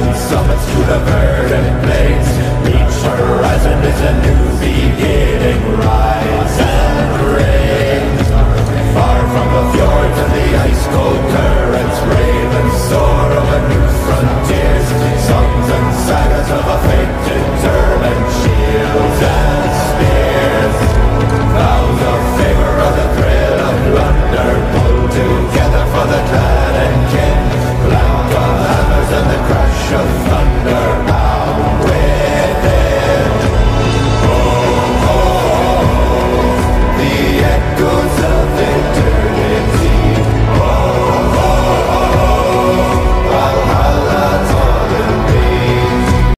summits to the verdant plains